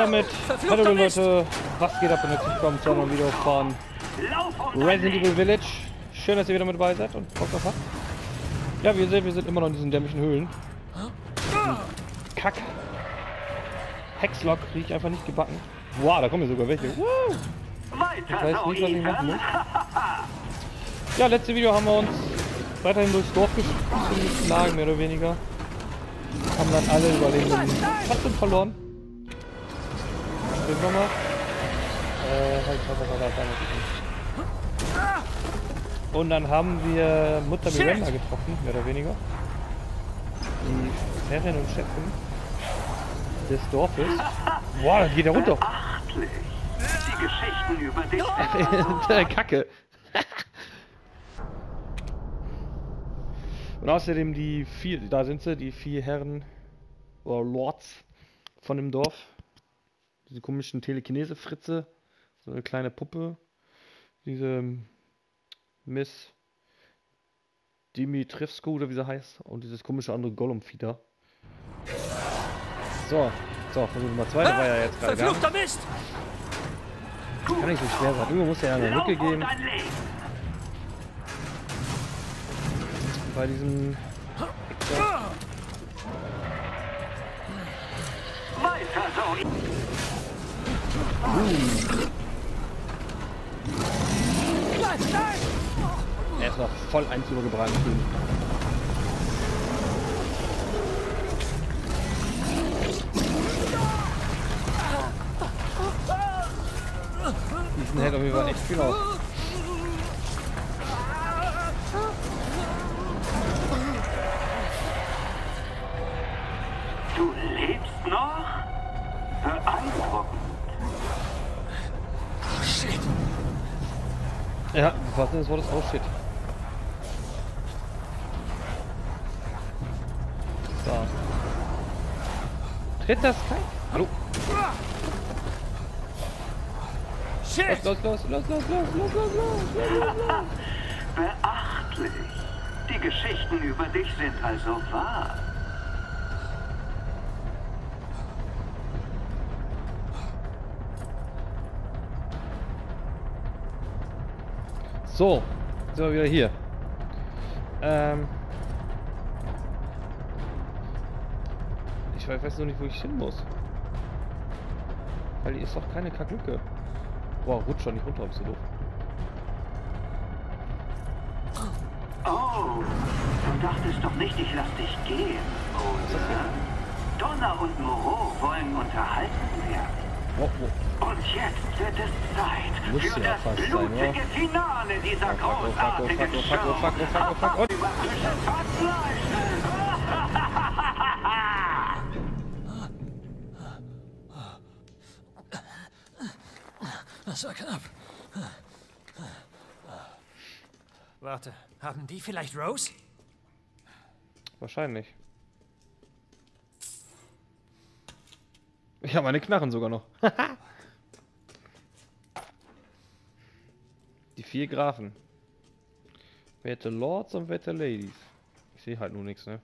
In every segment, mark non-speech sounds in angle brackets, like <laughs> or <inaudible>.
Damit, hallo Leute, was geht ab und herzlich willkommen zu einem Video von Resident Evil Village. Schön, dass ihr wieder mit dabei seid und Bock drauf habt. Ja, wie ihr seht, wir sind immer noch in diesen dämlichen Höhlen. Kack. Hexlock kriege ich einfach nicht gebacken. Wow, da kommen ja sogar welche. Woo! Ich weiß nicht, was ich machen muss. <laughs> Ja, letzte Video haben wir uns weiterhin durchs Dorf geschlagen, mehr oder weniger. Haben dann alle Überlebenden trotzdem verloren. Den nochmal. Äh, halt, halt, halt, halt, halt. Und dann haben wir Mutter Miranda getroffen, mehr oder weniger. Die Herrin und Chefin des Dorfes. Boah, dann geht er runter. Beachtlich. <laughs> Die Geschichten über dich. Kacke. Und außerdem die vier, da sind sie, die vier Herren oder Lords von dem Dorf. Diese komischen Telekinese-Fritze, so eine kleine Puppe. Diese Miss Dimitrivsko oder wie sie heißt. Und dieses komische andere Gollum-Fieder. So, so, Versuch Nummer zwei, da war ja jetzt gerade. Verfluchter Mist! Kann nicht so schwer sein. Irgendwo muss ja eine Lücke geben. Bei diesem Weiter so. Er ist noch voll eins übergebrannt. Diesen hält auf jeden echt viel auf. Du lebst noch? Beeindruckend. Ja, das war das Wort ist oh shit. So. Tritt das kein. Hallo. Shit! Los, los, los, los, los, los, los, los, los, los. Beachtlich. Die Geschichten über dich sind also wahr. So, sind wir wieder hier. Ähm. Ich weiß noch nicht, wo ich hin muss. Weil hier ist doch keine Kacklücke. Boah, rutscht doch nicht runter, bist du doof. Oh, du dachtest doch nicht, ich lass dich gehen, oder? Donner und Moreau wollen unterhalten werden. Oh, oh. Und jetzt wird es Zeit Muss für ja das fast sein, blutige oder? Finale dieser Fuck, fuck, oh, fuck, oh, großartigen fuck, oh, fuck, oh, fuck, oh, fuck, oh, fuck, oh. Show. Über frisches Hackfleisch. Das war knapp. Warte, haben die vielleicht Rose? Wahrscheinlich. Ich habe meine Knarren sogar noch. <laughs> Die vier Grafen. Werte Lords und werte Ladies. Ich sehe halt nur nichts, ne?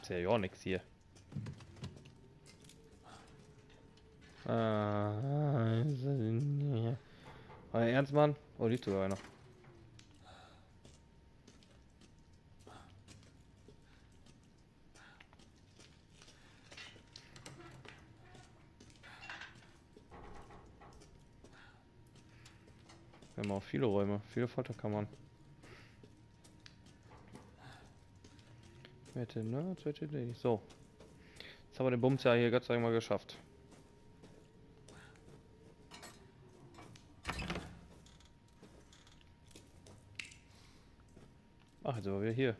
Ist ja ja nix hier. Ah, ist das denn hier? Ah, ernst, Mann? Oh, liegt sogar einer. Wir haben auch viele Räume, viele Folterkammern. Wette, ne? Zweite Lady. So. Jetzt haben wir den Bums ja hier Gott sei Dank mal geschafft. Ach, jetzt sind wir wieder hier.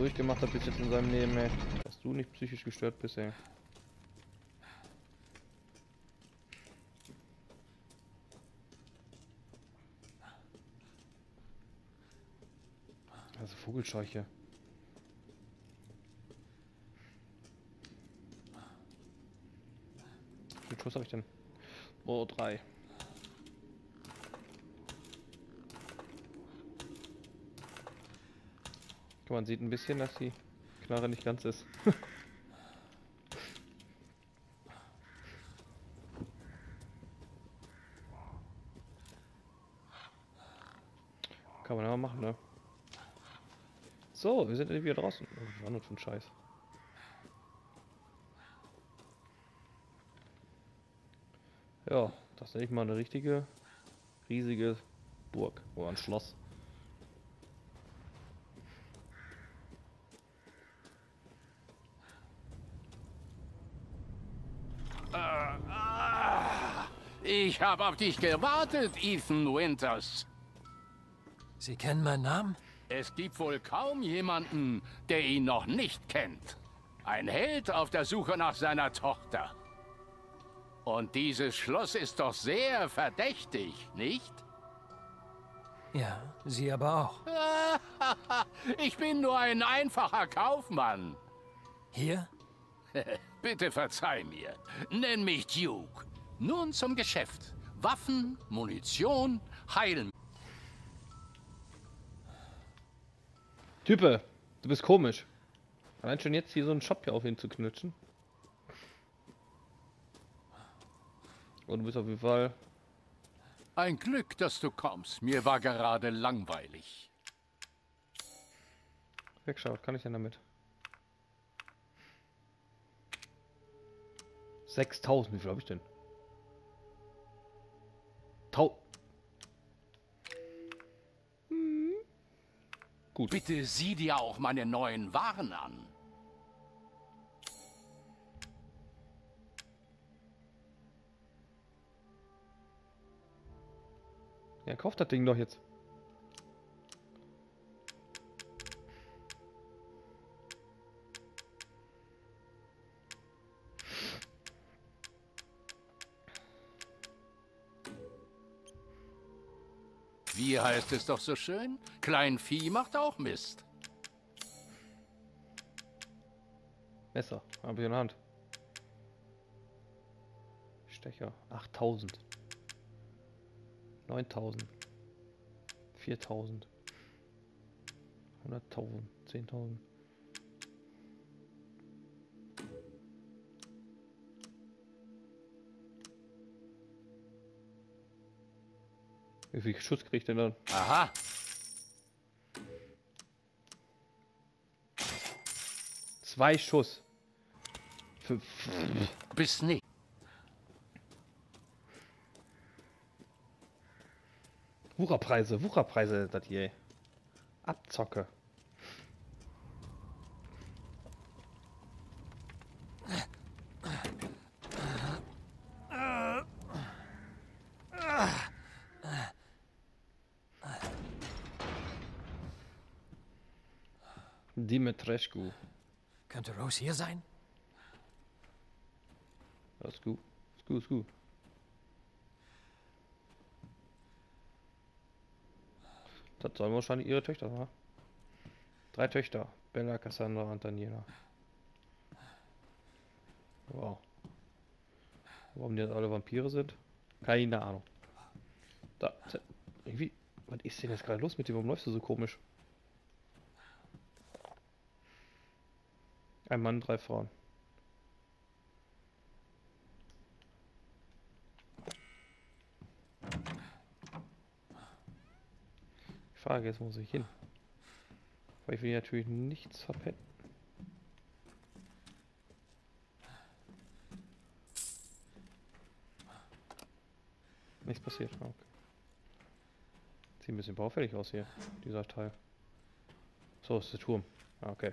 durchgemacht hat bis jetzt in seinem Leben, ey. Dass du nicht psychisch gestört bist, ey. Also Vogelscheuche. Wie viel Schuss habe ich denn? Oh, drei. Man sieht ein bisschen, dass die Knarre nicht ganz ist. <laughs> Kann man aber machen, ne? So, wir sind wieder draußen. Oh, was war nur für ein Scheiß. Ja, das nenne ich mal eine richtige, riesige Burg oder ein Schloss. Ich habe auf dich gewartet, Ethan Winters. Sie kennen meinen Namen? Es gibt wohl kaum jemanden, der ihn noch nicht kennt. Ein Held auf der Suche nach seiner Tochter. Und dieses Schloss ist doch sehr verdächtig, nicht? Ja, Sie aber auch. <laughs> ich bin nur ein einfacher Kaufmann. Hier? <laughs> Bitte verzeih mir. Nenn mich Duke. Nun zum Geschäft. Waffen, Munition, Heilen. Type, du bist komisch. Allein schon jetzt hier so einen Shop hier auf ihn zu knutschen. Und du bist auf jeden Fall. Ein Glück, dass du kommst. Mir war gerade langweilig. Wegschaut, kann ich denn damit? 6000, wie viel habe ich denn? Tau. Hm. Gut. Bitte sieh dir auch meine neuen Waren an. Ja, kauf das Ding doch jetzt. Heißt es doch so schön? Kleinvieh macht auch Mist. Messer, habe ich in der Hand. Stecher, 8000. 9000. 4000. 100.000. 10.000. Wie viel Schuss kriegt denn dann? Aha. Zwei Schuss. Für, Bis nicht. Wucherpreise, Wucherpreise, das hier. Abzocke. Dimitrescu. Könnte Rose hier sein? Das ist gut. Ist gut, ist gut. Das sollen wahrscheinlich ihre Töchter sein. Drei Töchter. Bella, Cassandra und Daniela. Wow. Warum die jetzt alle Vampire sind? Keine Ahnung. Da. Irgendwie. Was ist denn jetzt gerade los mit dir? Warum läufst du so komisch? Ein Mann, drei Frauen. Die Frage wo muss ich hin? Weil ich will natürlich nichts verpennen. Nichts passiert. Ah, Okay. Sieht ein bisschen baufällig aus hier, dieser Teil. So, ist der Turm. Ah, okay.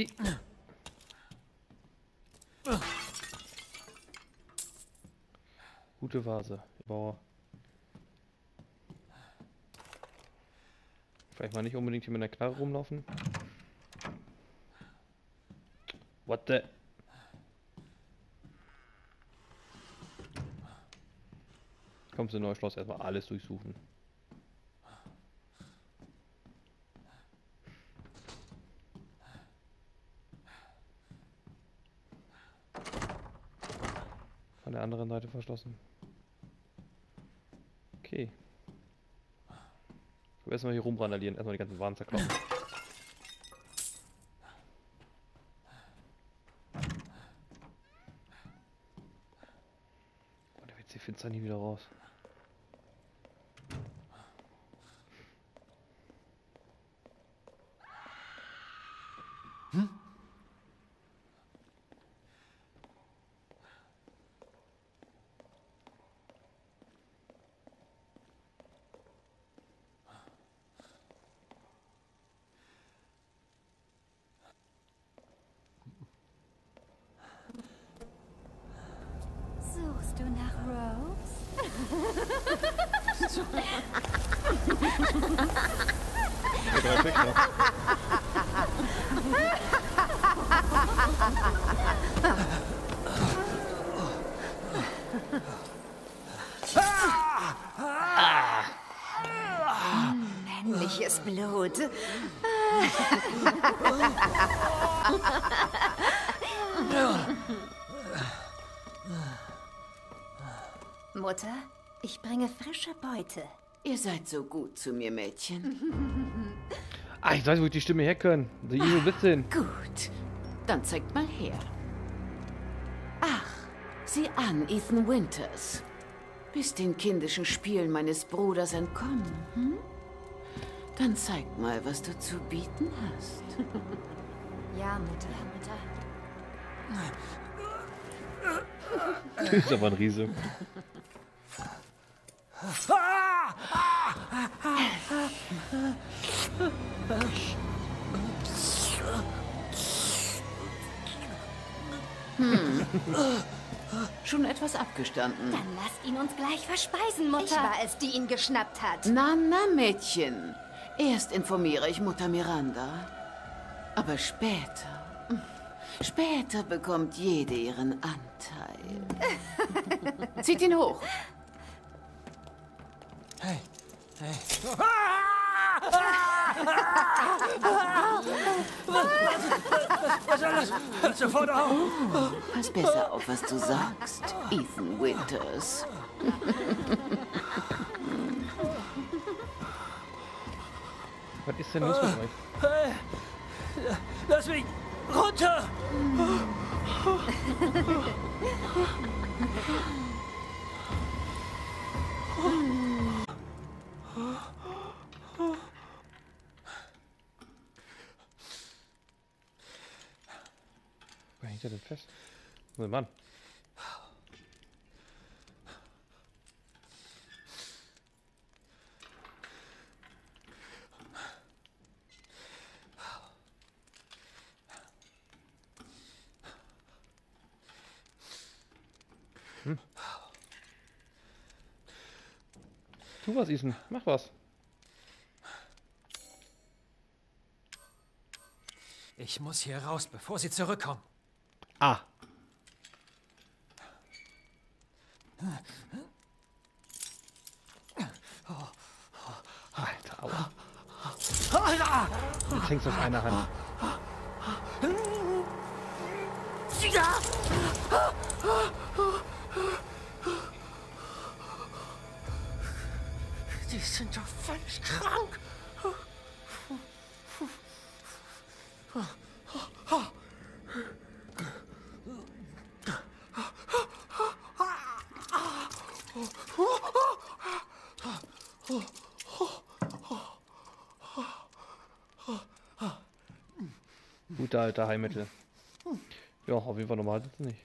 Irgendwie. Gute Vase. Bauer. Vielleicht mal nicht unbedingt hier mit einer Knarre rumlaufen. What the? Kommst du in neues Schloss erstmal alles durchsuchen. An der anderen Seite verschlossen. Okay. Ich will erstmal hier rumrandalieren, erstmal die ganzen Waren zerkloppen. Oh, der WC findet nie wieder raus. Suchst du nach Rose? Ja, Stück noch. Männliches Blut. Mutter, ich bringe frische Beute. Ihr seid so gut zu mir, Mädchen. <laughs> Ah, ich weiß, wo ich die Stimme herkönnen. The Evil Within. Gut, dann zeigt mal her. Ach, sieh an, Ethan Winters. Bist den kindischen Spielen meines Bruders entkommen, hm? Dann zeig mal, was du zu bieten hast. <laughs> Ja, Mutter. <laughs> Das ist aber ein Riese. Schon etwas abgestanden. Dann lasst ihn uns gleich verspeisen, Mutter. Ich war es, die ihn geschnappt hat. Na, na, Mädchen. Erst informiere ich Mutter Miranda. Aber später. Später bekommt jede ihren Anteil. <laughs> Zieht ihn hoch. Hey, hey. Was soll das? Hört sofort auf! Pass besser auf, was du sagst, Ethan Winters. Was ist denn los mit euch? Lass mich runter! Hängt der denn fest? Oh Mann. Hm. Tu was, Ethan. Mach was. Ich muss hier raus, bevor sie zurückkommen. Ah. Alter, aua. Jetzt hängst du auf einer Hand. Die sind doch völlig krank. Gute alte Heilmittel. Ja, auf jeden Fall normal sitzen nicht.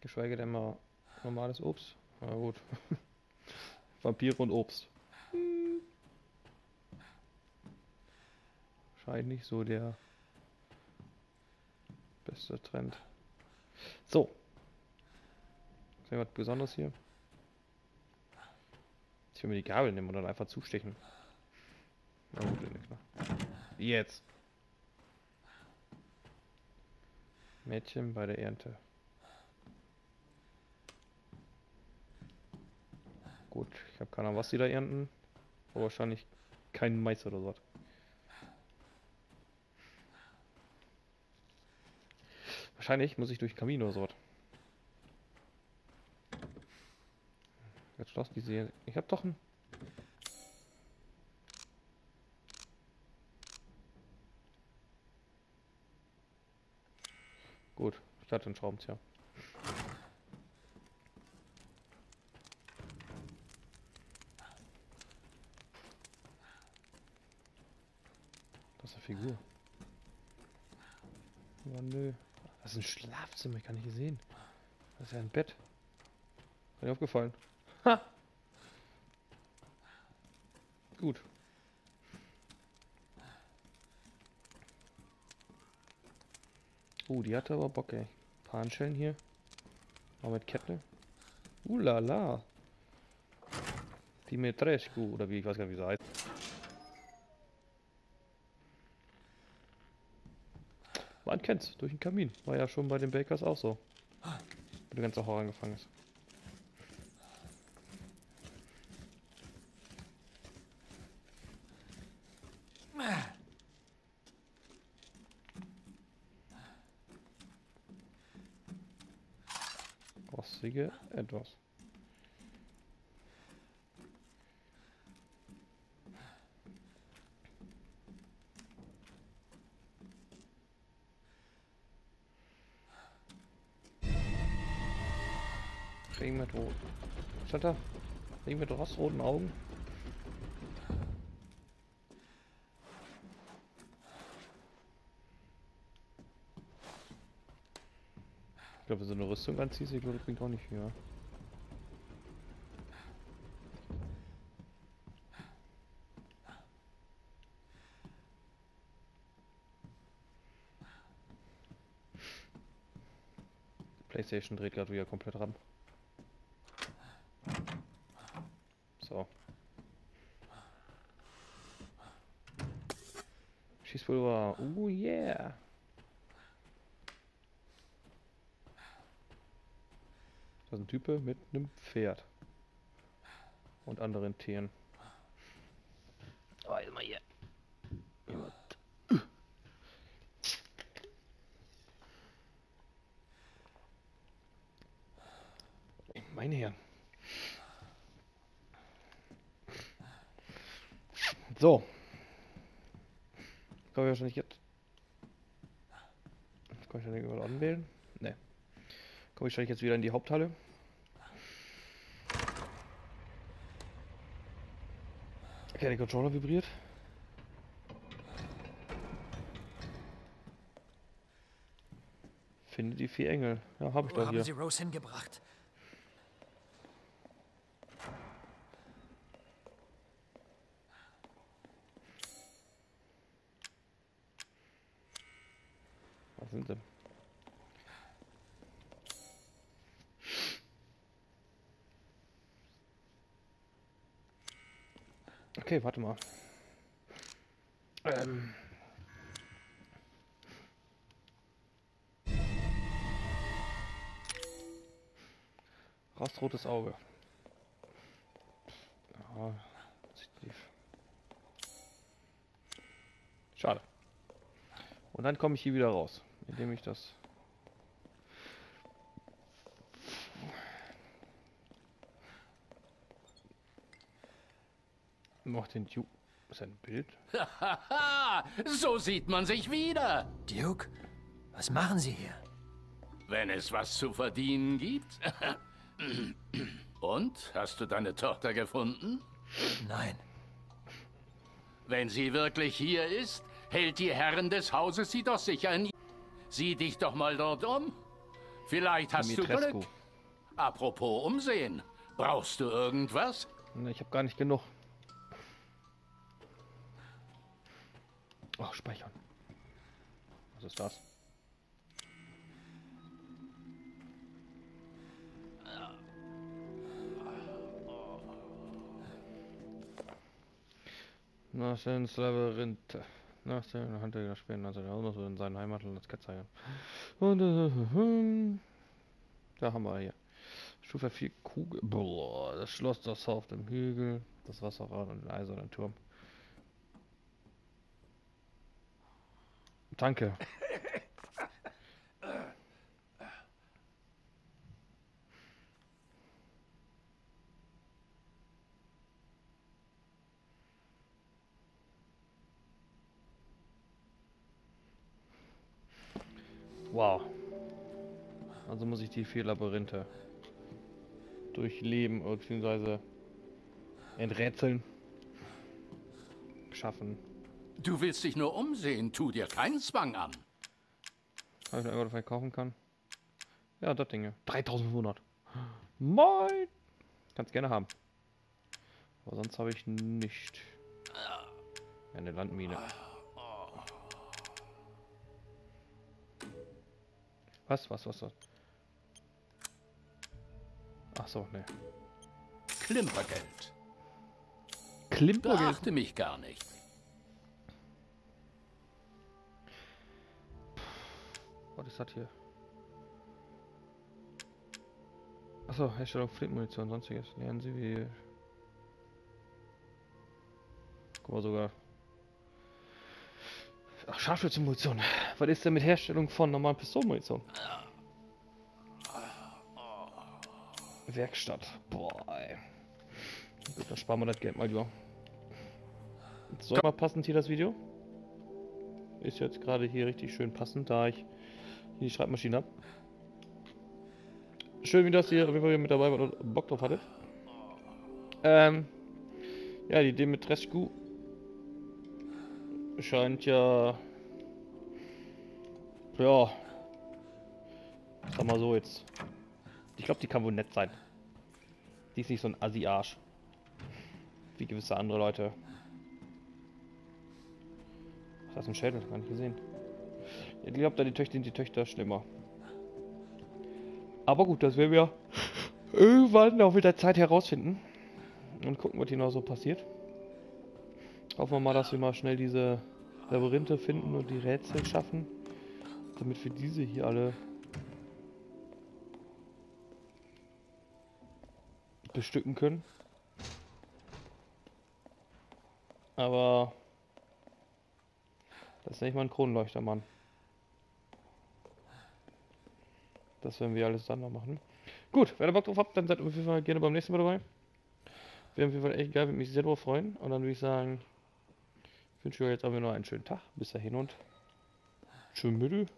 Geschweige denn mal normales Obst. Na gut. <laughs> Vampire und Obst. Scheint nicht so der beste Trend. So. Ist irgendwas Besonderes hier? Ich will mir die Gabel nehmen und dann einfach zustechen. Na gut. Jetzt. Mädchen bei der Ernte. Gut, ich habe keine Ahnung, was die da ernten. Aber wahrscheinlich kein Mais oder so. Wahrscheinlich muss ich durch den Kamin oder so. Jetzt schloss die Serie. Ich habe doch ein. Gut, ich hatte einen Schraubenzieher. Das ist eine Figur. Oh nö. Das ist ein Schlafzimmer, ich kann nicht sehen. Das ist ja ein Bett. Ist mir aufgefallen. Ha! Gut. Oh, die hatte aber Bock, ey. Paar Handschellen hier. Mal mit Kette. Uh la la. Dimitrescu, oder wie, ich weiß gar nicht, wie sie heißt. Man kennt's, durch den Kamin. War ja schon bei den Bakers auch so. Wo der ganze Horror angefangen ist. Rostige etwas. Mit rot. Stand da? Regen mit rostroten Augen. Ich glaube, so eine Rüstung anziehst, ich glaube, das bringt auch nicht viel. PlayStation dreht gerade wieder komplett ran. So. Schießpulver. Oh yeah. Das ist ein Type mit einem Pferd. Und anderen Tieren. Oh, jetzt mal hier. Jemand. Meine Herren. So. Kann ich wahrscheinlich jetzt. Kann ich dann irgendwann anwählen? Ne. Komme ich wahrscheinlich jetzt wieder in die Haupthalle. Okay, der Controller vibriert. Finde die vier Engel. Ja, habe ich Wo doch haben hier. Sie Rose hingebracht? Sind denn? Okay, warte mal. Ähm. Rostrotes Auge. Ja. Schade. Und dann komme ich hier wieder raus, indem ich das. Noch den Ju. Ist ein Bild? Haha, <laughs> so sieht man sich wieder. Duke, was machen Sie hier? Wenn es was zu verdienen gibt. <clears throat> Und, hast du deine Tochter gefunden? Nein. Wenn sie wirklich hier ist, hält die Herren des Hauses sie doch sicher in... Sieh dich doch mal dort um. Vielleicht hast du Dimitrescu. Glück. Apropos Umsehen. Brauchst du irgendwas? Ne, ich habe gar nicht genug. Oh, speichern. Was ist das? Naschens Labyrinth. Na, ist der Hand der also der muss in seinen Heimatland als Kennzeichen. Und äh, da haben wir hier. Stufe 4 Kugel. Boah, das Schloss, das auf dem Hügel, das Wasserrad und den eisernen Turm. Danke. Die vier Labyrinthe durchleben beziehungsweise enträtseln. Schaffen. Du willst dich nur umsehen, tu dir keinen Zwang an. Habe ich noch irgendwas verkaufen kann? Ja, das Dinge. 3500. Moin! Kannst gerne haben. Aber sonst habe ich nicht. Eine Landmine. Was, was, was, was? Ach so, ne. Klimpergeld. Klimpergeld. Beachte mich gar nicht. Was ist das hier? Achso, Herstellung Flintmunition, sonstiges. Lernen Sie wie. Guck mal sogar. Ach, Scharfschützenmunition. Was ist denn mit Herstellung von normalen Pistolenmunition? Werkstatt. Boah, ey. Gut, dann sparen wir das Geld mal lieber. Soll mal passend hier das Video? Ist jetzt gerade hier richtig schön passend, da ich hier die Schreibmaschine habe. Schön, wie das hier auf jeden Fall mit dabei war und Bock drauf hattet. Ähm, ja, die Dimitrescu scheint ja, ja, sag mal so jetzt. Ich glaube, die kann wohl nett sein. Die ist nicht so ein Assi-Arsch. Wie gewisse andere Leute. Ach, das ist ein Schädel, gar nicht gesehen. Ich glaube, da die Töchter sind die Töchter schlimmer. Aber gut, das werden wir <laughs> irgendwann auch mit der Zeit herausfinden. Und gucken, was hier noch so passiert. Hoffen wir mal, dass wir mal schnell diese Labyrinthe finden und die Rätsel schaffen. Damit wir diese hier alle bestücken können. Aber das ist nicht mal ein Kronleuchter, Mann. Das werden wir alles dann noch machen. Gut, wenn ihr Bock drauf habt, dann seid auf jeden Fall gerne beim nächsten Mal dabei. Wäre auf jeden Fall echt geil, würde mich sehr drauf freuen. Und dann würde ich sagen, ich wünsche euch jetzt einfach noch einen schönen Tag. Bis dahin und tschüss.